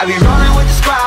I be rolling with the squad,